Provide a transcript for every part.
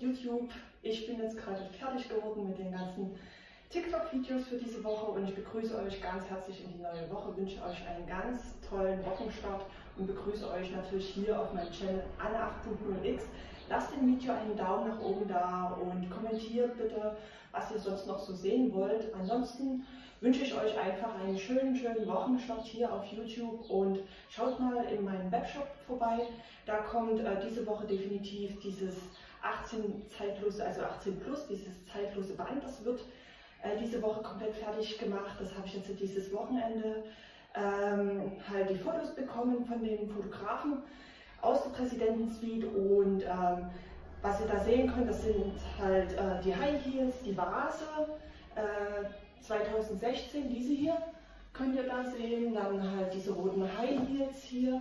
YouTube. Ich bin jetzt gerade fertig geworden mit den ganzen TikTok-Videos für diese Woche und ich begrüße euch ganz herzlich in die neue Woche, wünsche euch einen ganz tollen Wochenstart und begrüße euch natürlich hier auf meinem Channel Anne 8.0x. Lasst dem Video einen Daumen nach oben da und kommentiert bitte, was ihr sonst noch so sehen wollt. Ansonsten wünsche ich euch einfach einen schönen, schönen Wochenstart hier auf YouTube und schaut mal in meinem Webshop vorbei. Da kommt äh, diese Woche definitiv dieses 18 zeitlose, also 18 plus, dieses zeitlose Band. Das wird äh, diese Woche komplett fertig gemacht. Das habe ich jetzt dieses Wochenende ähm, halt die Fotos bekommen von den Fotografen aus der Präsidentensuite und ähm, was ihr da sehen könnt, das sind halt äh, die High Heels, die Vase äh, 2016, diese hier könnt ihr da sehen, dann halt diese roten High Heels hier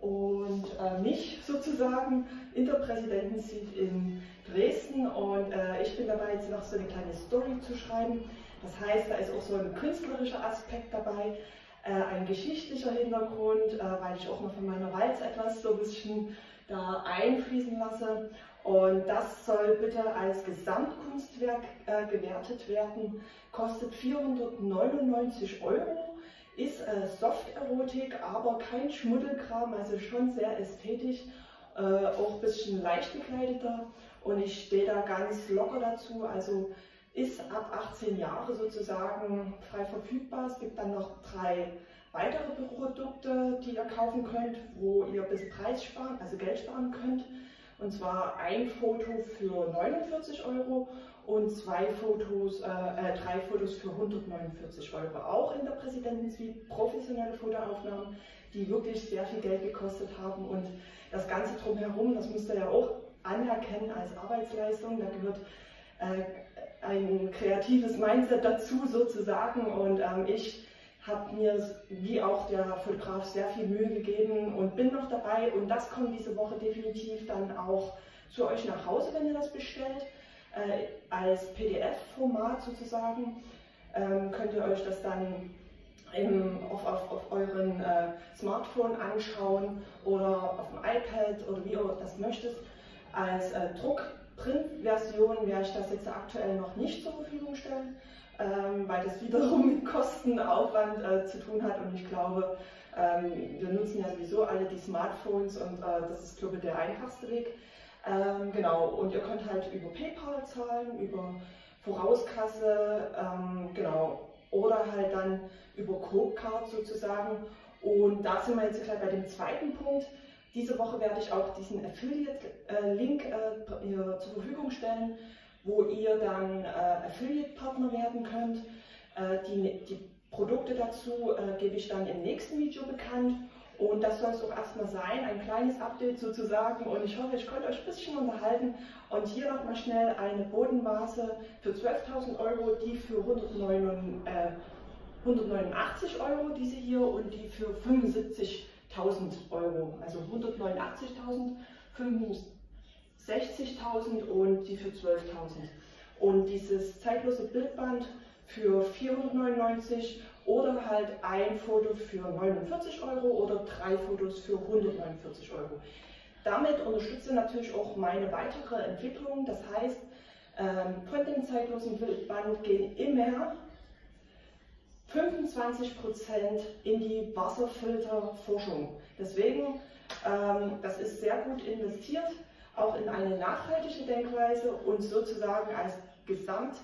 und äh, mich sozusagen in der Präsidentensuite in Dresden und äh, ich bin dabei jetzt noch so eine kleine Story zu schreiben. Das heißt, da ist auch so ein künstlerischer Aspekt dabei ein geschichtlicher Hintergrund, äh, weil ich auch noch von meiner Walz etwas so ein bisschen da einfließen lasse. Und das soll bitte als Gesamtkunstwerk äh, gewertet werden. Kostet 499 Euro, ist äh, Soft-Erotik, aber kein Schmuddelkram, also schon sehr ästhetisch, äh, auch ein bisschen leicht gekleideter. Und ich stehe da ganz locker dazu. Also ist ab 18 Jahre sozusagen frei verfügbar. Es gibt dann noch drei weitere Produkte, die ihr kaufen könnt, wo ihr bis Preis sparen, also Geld sparen könnt. Und zwar ein Foto für 49 Euro und zwei Fotos, äh, äh, drei Fotos für 149 Euro. Auch in der Präsidentensuite professionelle Fotoaufnahmen, die wirklich sehr viel Geld gekostet haben. Und das Ganze drumherum, das müsst ihr ja auch anerkennen als Arbeitsleistung. Da gehört ein kreatives Mindset dazu sozusagen. Und ähm, ich habe mir wie auch der Fotograf sehr viel Mühe gegeben und bin noch dabei. Und das kommt diese Woche definitiv dann auch zu euch nach Hause, wenn ihr das bestellt, äh, als PDF-Format sozusagen. Ähm, könnt ihr euch das dann im, auf, auf, auf euren äh, Smartphone anschauen oder auf dem iPad oder wie ihr das möchtet. Als äh, Druck Print-Version werde ich das jetzt aktuell noch nicht zur Verfügung stellen, ähm, weil das wiederum mit Kostenaufwand äh, zu tun hat und ich glaube, ähm, wir nutzen ja sowieso alle die Smartphones und äh, das ist, glaube ich, der einfachste Weg. Ähm, genau, und ihr könnt halt über PayPal zahlen, über Vorauskasse, ähm, genau, oder halt dann über Codecard sozusagen. Und da sind wir jetzt gleich bei dem zweiten Punkt. Diese Woche werde ich auch diesen Affiliate-Link äh, zur Verfügung stellen, wo ihr dann äh, Affiliate-Partner werden könnt. Äh, die, die, Produkte dazu äh, gebe ich dann im nächsten Video bekannt. Und das soll es auch erstmal sein, ein kleines Update sozusagen. Und ich hoffe, ich konnte euch ein bisschen unterhalten. Und hier nochmal schnell eine Bodenmaße für 12.000 Euro, die für 189 äh, Euro, diese hier, und die für 75 Euro. 1000 Euro, also 189.000, 65.000 und die für 12.000. Und dieses zeitlose Bildband für 499 oder halt ein Foto für 49 Euro oder drei Fotos für 149 Euro. Damit unterstütze natürlich auch meine weitere Entwicklung. Das heißt, ähm, von dem zeitlosen Bildband gehen immer 25 Prozent in die Wasserfilterforschung. Deswegen, ähm, das ist sehr gut investiert, auch in eine nachhaltige Denkweise und sozusagen als Gesamt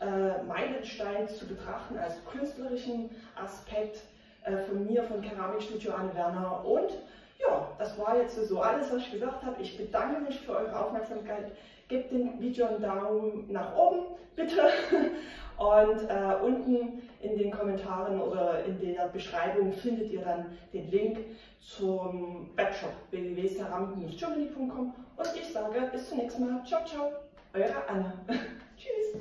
äh, zu betrachten, als künstlerischen Aspekt äh, von mir, von Keramikstudio Anne Werner. Und ja, das war jetzt so alles, was ich gesagt habe. Ich bedanke mich für eure Aufmerksamkeit. Gebt dem Video einen Daumen nach oben, bitte. Und äh, unten in den Kommentaren oder in der Beschreibung findet ihr dann den Link zum Webshop www.ceramik-germany.com und ich sage bis zum nächsten Mal. Ciao, ciao, eure Anna. Tschüss.